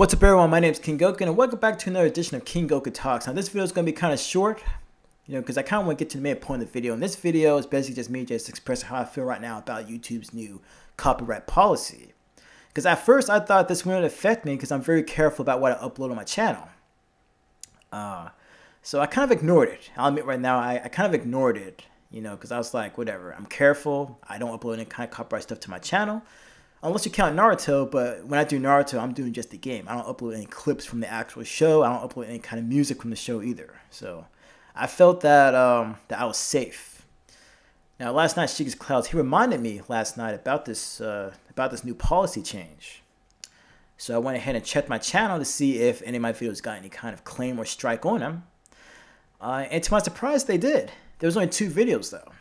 What's up everyone, my name is Kinggoken and welcome back to another edition of Kinggoken Talks. Now this video is going to be kind of short, you know, because I kind of want to get to the main point of the video. And this video is basically just me just expressing how I feel right now about YouTube's new copyright policy. Because at first I thought this wouldn't affect me because I'm very careful about what I upload on my channel. Uh, so I kind of ignored it. I'll admit right now, I, I kind of ignored it, you know, because I was like, whatever, I'm careful. I don't upload any kind of copyright stuff to my channel unless you count Naruto, but when I do Naruto, I'm doing just the game. I don't upload any clips from the actual show. I don't upload any kind of music from the show either. So I felt that um, that I was safe. Now, last night, Sheikah's Clouds, he reminded me last night about this uh, about this new policy change. So I went ahead and checked my channel to see if any of my videos got any kind of claim or strike on them. Uh, and to my surprise, they did. There was only two videos though.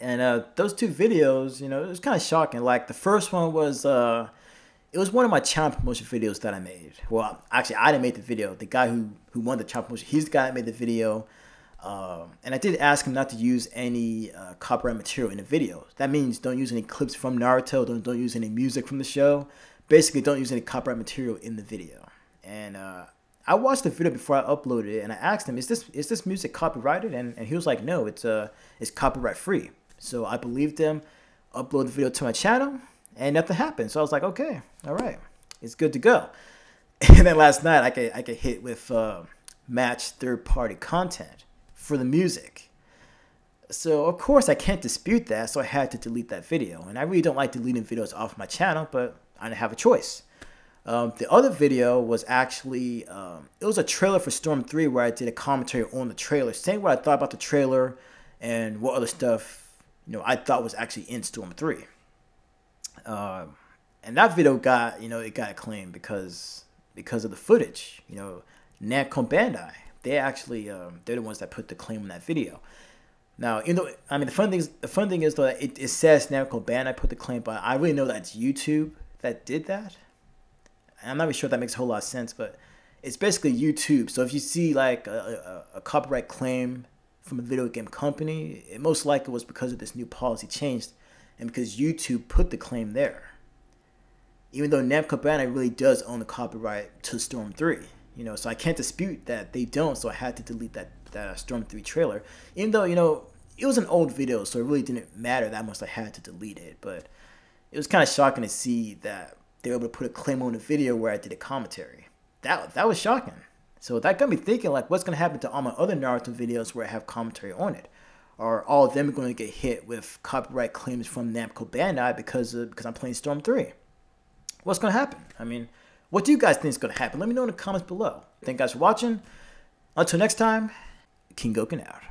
And uh, those two videos, you know, it was kind of shocking. Like the first one was, uh, it was one of my channel promotion videos that I made. Well, actually, I didn't make the video. The guy who who won the channel promotion, he's the guy that made the video. Um, and I did ask him not to use any uh, copyright material in the video. That means don't use any clips from Naruto. Don't don't use any music from the show. Basically, don't use any copyright material in the video. And uh, I watched the video before I uploaded it, and I asked him, "Is this is this music copyrighted?" And, and he was like, "No, it's uh it's copyright free." So I believed them, upload the video to my channel, and nothing happened. So I was like, okay, all right, it's good to go. And then last night I could I could hit with uh, match third party content for the music. So of course I can't dispute that, so I had to delete that video. And I really don't like deleting videos off my channel, but I didn't have a choice. Um, the other video was actually um, it was a trailer for Storm 3 where I did a commentary on the trailer, saying what I thought about the trailer and what other stuff you know, I thought was actually in Storm 3. Uh, and that video got, you know, it got acclaimed because because of the footage. You know, Namco Bandai, they actually um, they're the ones that put the claim on that video. Now, you know, I mean, the fun thing is the fun thing is though it, it says Namco Bandai put the claim, but I really know that's YouTube that did that. I'm not really sure if that makes a whole lot of sense, but it's basically YouTube. So if you see like a, a, a copyright claim from a video game company, it most likely was because of this new policy changed and because YouTube put the claim there. Even though Namco Bandai really does own the copyright to Storm 3, you know, so I can't dispute that they don't, so I had to delete that, that uh, Storm 3 trailer. Even though, you know, it was an old video, so it really didn't matter that much I had to delete it, but it was kind of shocking to see that they were able to put a claim on the video where I did a commentary. That, that was shocking. So that got me thinking, like, what's going to happen to all my other Naruto videos where I have commentary on it? Are all of them going to get hit with copyright claims from Namco Bandai because of, because I'm playing Storm 3? What's going to happen? I mean, what do you guys think is going to happen? Let me know in the comments below. Thank you guys for watching. Until next time, Kinggoken out.